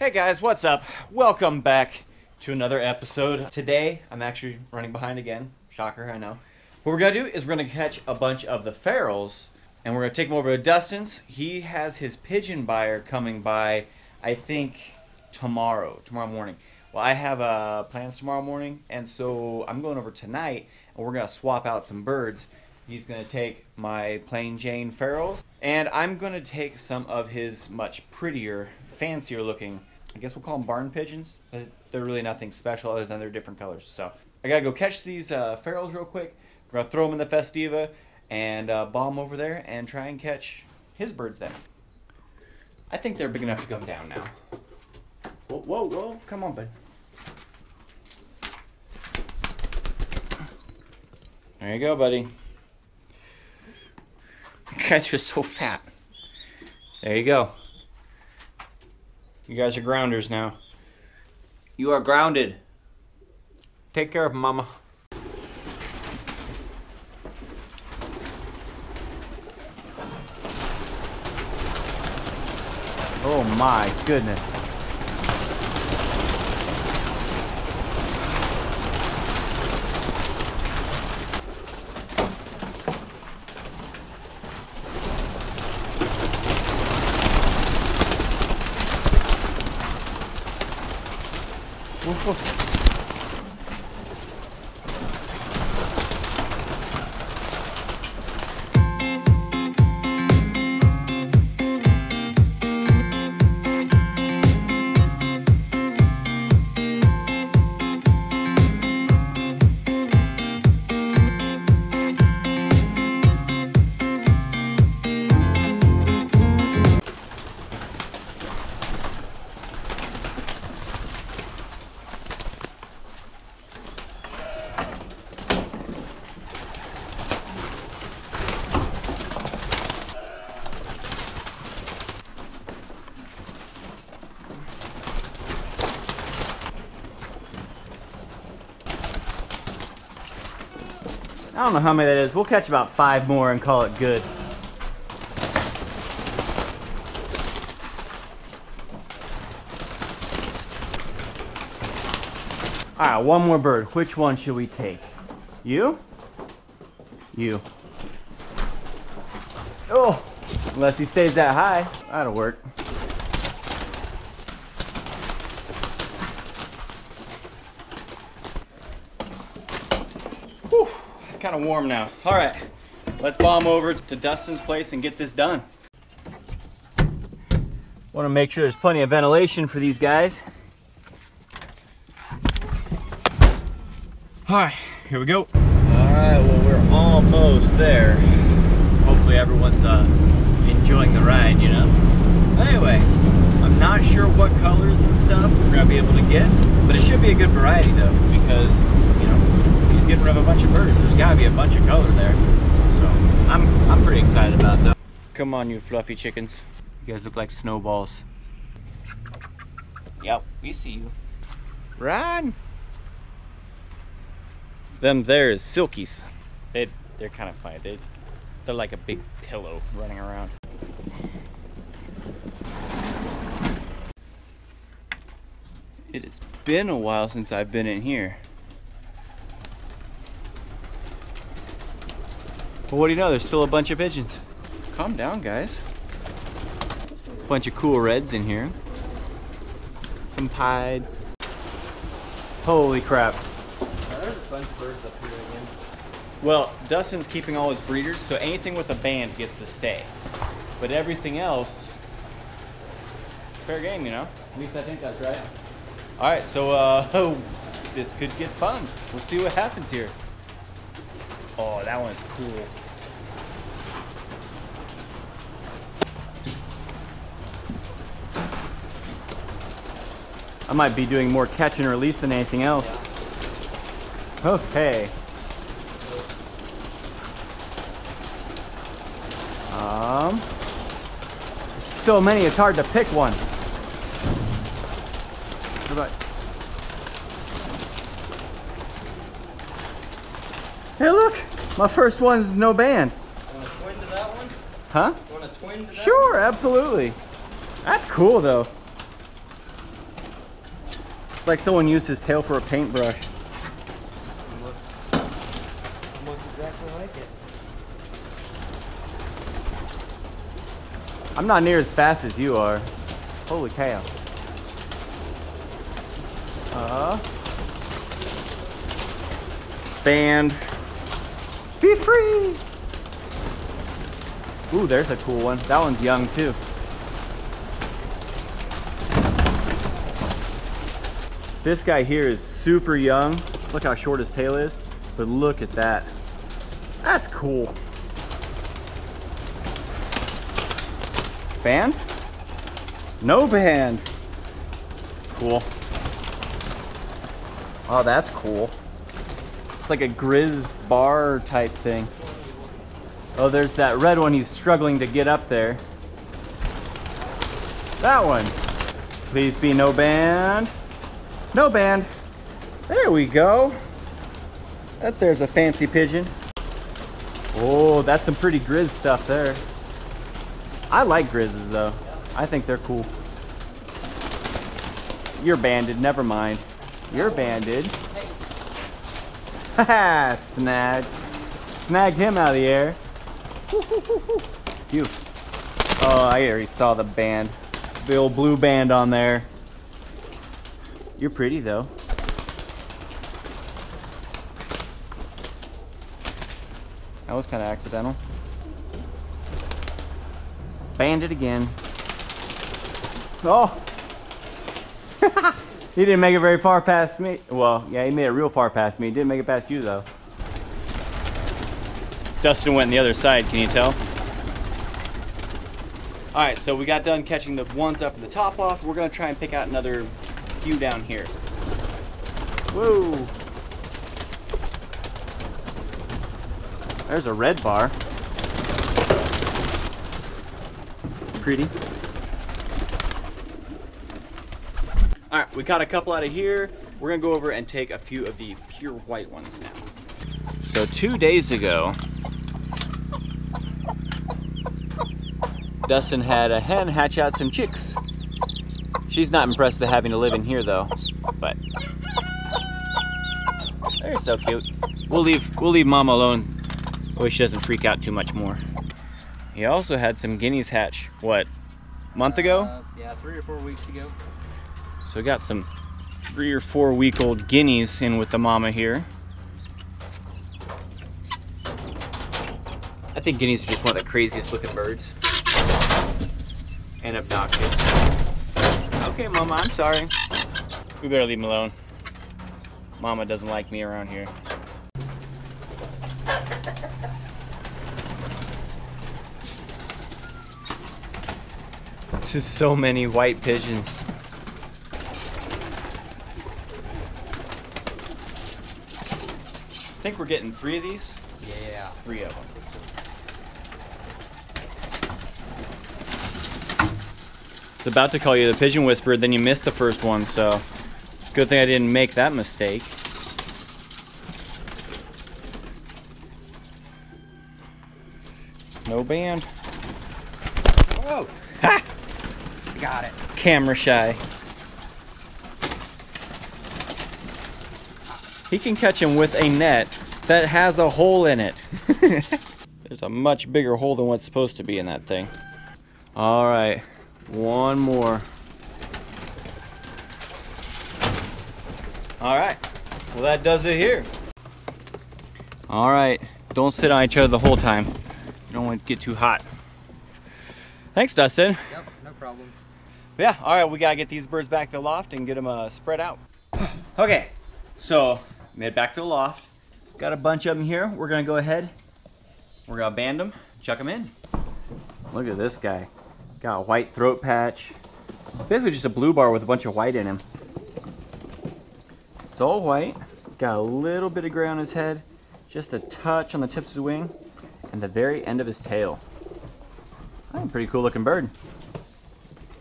Hey guys, what's up? Welcome back to another episode. Today, I'm actually running behind again. Shocker, I know. What we're gonna do is we're gonna catch a bunch of the ferals, and we're gonna take them over to Dustin's. He has his pigeon buyer coming by, I think, tomorrow, tomorrow morning. Well, I have uh, plans tomorrow morning, and so I'm going over tonight, and we're gonna swap out some birds. He's gonna take my plain Jane ferals, and I'm gonna take some of his much prettier, fancier looking. I guess we'll call them barn pigeons. but They're really nothing special other than they're different colors. So I gotta go catch these uh, ferals real quick. We're gonna throw them in the Festiva and uh, bomb over there and try and catch his birds then. I think they're big enough to come down now. Whoa, whoa, whoa! Come on, bud. There you go, buddy. You guys are so fat. There you go. You guys are grounders now. You are grounded. Take care of mama. Oh my goodness. Woof, I don't know how many that is. We'll catch about five more and call it good. Alright, one more bird. Which one should we take? You? You. Oh! Unless he stays that high. That'll work. Whew, kind of warm now. All right, let's bomb over to Dustin's place and get this done. Want to make sure there's plenty of ventilation for these guys. All right, here we go. All right, well we're almost there. Hopefully everyone's uh, enjoying the ride, you know. Anyway, I'm not sure what colors and stuff we're gonna be able to get, but it should be a good variety though, because you know he's getting rid of a bunch of birds. There's gotta be a bunch of color there, so I'm I'm pretty excited about that. Come on, you fluffy chickens. You guys look like snowballs. Yep, we see you. Run! Them there is silkies. They they're kind of funny. They they're like a big pillow running around. It has been a while since I've been in here. But what do you know? There's still a bunch of pigeons. Calm down, guys. Bunch of cool reds in here. Some pied. Holy crap. There's a bunch of birds up here again. Well, Dustin's keeping all his breeders, so anything with a band gets to stay. But everything else, fair game, you know? At least I think that's right. All right, so uh, this could get fun. We'll see what happens here. Oh, that one's cool. I might be doing more catch and release than anything else. Okay. Um, so many, it's hard to pick one. What Hey, look, my first one's no band. Want to twin to that one? Huh? Want to twin to that Sure, absolutely. That's cool though. It's like someone used his tail for a paintbrush. Looks almost exactly like it. I'm not near as fast as you are. Holy cow. Uh. Band. Be free! Ooh, there's a cool one. That one's young too. This guy here is super young. Look how short his tail is. But look at that. That's cool. Band? No band. Cool. Oh, that's cool. It's like a Grizz bar type thing. Oh, there's that red one. He's struggling to get up there. That one. Please be no band. No band. There we go. That there's a fancy pigeon. Oh, that's some pretty Grizz stuff there. I like Grizzes though. I think they're cool. You're banded, never mind. You're banded. Snag. Snagged him out of the air. You. Oh, I already saw the band. The old blue band on there. You're pretty though. That was kind of accidental. Banded again. Oh! he didn't make it very far past me. Well, yeah, he made it real far past me. He didn't make it past you, though. Dustin went on the other side, can you tell? All right, so we got done catching the ones up in the top off. We're gonna try and pick out another few down here. Whoa! There's a red bar. Pretty. All right, we got a couple out of here. We're gonna go over and take a few of the pure white ones now. So two days ago, Dustin had a hen hatch out some chicks. She's not impressed with having to live in here though, but they're so cute. We'll leave we'll leave mom alone so she doesn't freak out too much more. He also had some guineas hatch, what, month ago? Uh, yeah, three or four weeks ago. So we got some three or four week old guineas in with the mama here. I think guineas are just one of the craziest looking birds. And obnoxious. Okay, mama, I'm sorry. We better leave him alone. Mama doesn't like me around here. Just so many white pigeons. Think we're getting three of these. Yeah. Three of them. It's about to call you the pigeon whisperer, then you missed the first one, so good thing I didn't make that mistake. No band. Whoa! Ha! Got it. Camera shy. He can catch him with a net that has a hole in it. There's a much bigger hole than what's supposed to be in that thing. All right, one more. All right, well that does it here. All right, don't sit on each other the whole time. You don't want to get too hot. Thanks, Dustin. Yep, no problem. Yeah, all right, we gotta get these birds back to the loft and get them uh, spread out. Okay, so made it back to the loft. Got a bunch of them here. We're gonna go ahead. We're gonna band them, chuck them in. Look at this guy. Got a white throat patch. Basically just a blue bar with a bunch of white in him. It's all white. Got a little bit of gray on his head. Just a touch on the tips of his wing. And the very end of his tail. Oh, pretty cool looking bird.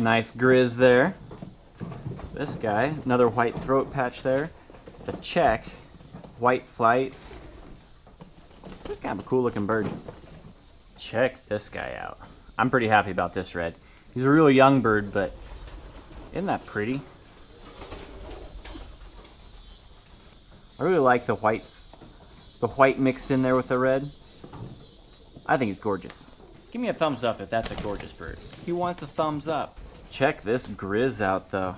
Nice grizz there. This guy, another white throat patch there. It's a check. White flights. It's kind of a cool looking bird. Check this guy out. I'm pretty happy about this red. He's a real young bird, but isn't that pretty? I really like the whites, the white mixed in there with the red. I think he's gorgeous. Give me a thumbs up if that's a gorgeous bird. He wants a thumbs up. Check this grizz out though.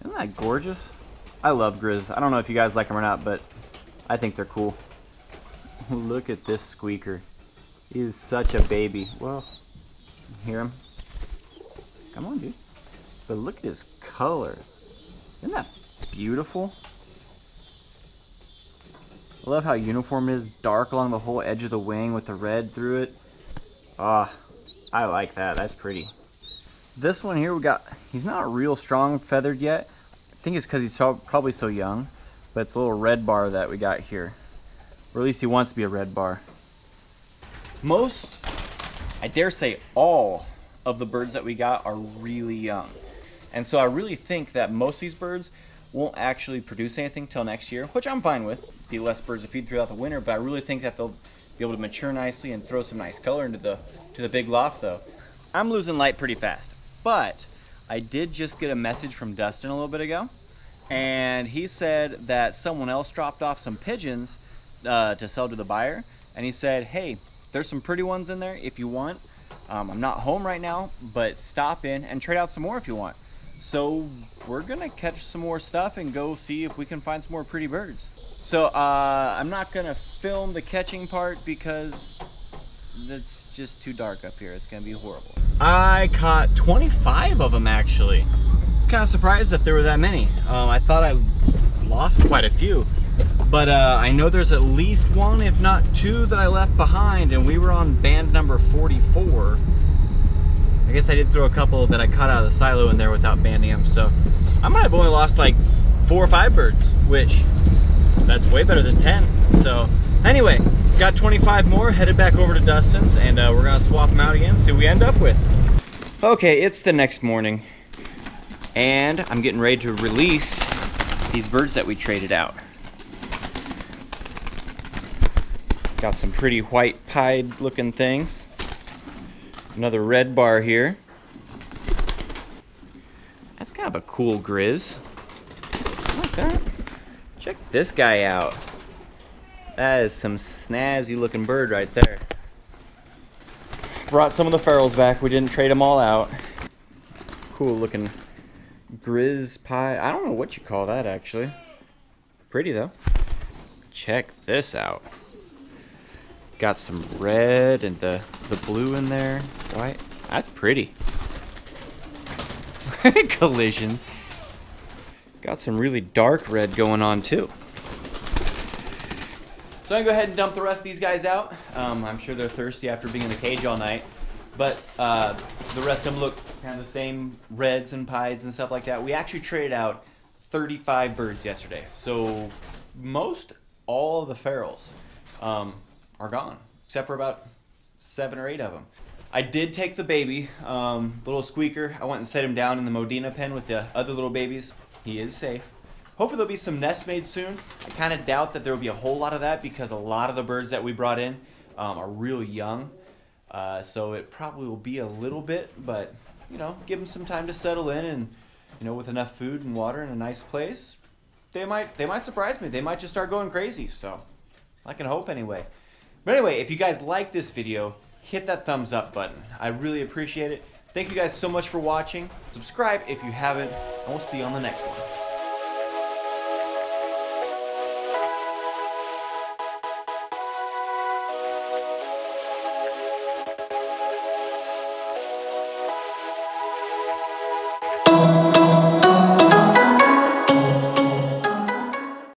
Isn't that gorgeous? I love grizz. I don't know if you guys like them or not, but I think they're cool. Look at this squeaker. He's such a baby. Well, hear him? Come on, dude. But look at his color. Isn't that beautiful? I love how uniform it is. Dark along the whole edge of the wing with the red through it. Ah, I like that. That's pretty. This one here, we got, he's not real strong feathered yet. I think it's because he's so, probably so young. But it's a little red bar that we got here. Or at least he wants to be a red bar. Most, I dare say all, of the birds that we got are really young. And so I really think that most of these birds won't actually produce anything till next year, which I'm fine with. Be less birds to feed throughout the winter, but I really think that they'll be able to mature nicely and throw some nice color into the to the big loft though. I'm losing light pretty fast, but I did just get a message from Dustin a little bit ago, and he said that someone else dropped off some pigeons uh, to sell to the buyer, and he said, hey, there's some pretty ones in there if you want. Um, I'm not home right now, but stop in and trade out some more if you want. So we're gonna catch some more stuff and go see if we can find some more pretty birds. So uh, I'm not gonna film the catching part because it's just too dark up here. It's gonna be horrible. I caught 25 of them actually. Kind of surprised that there were that many. Um, I thought I lost quite a few. But uh, I know there's at least one, if not two, that I left behind, and we were on band number 44. I guess I did throw a couple that I caught out of the silo in there without banding them, so I might have only lost like four or five birds, which that's way better than 10. So anyway, got 25 more, headed back over to Dustin's, and uh, we're gonna swap them out again, see what we end up with. Okay, it's the next morning, and I'm getting ready to release these birds that we traded out. Got some pretty white pied looking things. Another red bar here. That's kind of a cool grizz. like that. Check this guy out. That is some snazzy looking bird right there. Brought some of the ferals back. We didn't trade them all out. Cool looking grizz pie. I don't know what you call that actually. Pretty though. Check this out. Got some red and the, the blue in there. White. That's pretty. Collision. Got some really dark red going on too. So I'm gonna go ahead and dump the rest of these guys out. Um, I'm sure they're thirsty after being in the cage all night. But uh, the rest of them look kind of the same reds and pieds and stuff like that. We actually traded out 35 birds yesterday. So most all of the ferals. Um, are gone, except for about seven or eight of them. I did take the baby, um, little squeaker. I went and set him down in the Modena pen with the other little babies. He is safe. Hopefully there'll be some nests made soon. I kind of doubt that there will be a whole lot of that because a lot of the birds that we brought in um, are real young. Uh, so it probably will be a little bit, but you know, give them some time to settle in and you know, with enough food and water and a nice place, they might they might surprise me. They might just start going crazy. So I can hope anyway. But anyway, if you guys like this video, hit that thumbs up button. I really appreciate it. Thank you guys so much for watching. Subscribe if you haven't, and we'll see you on the next one.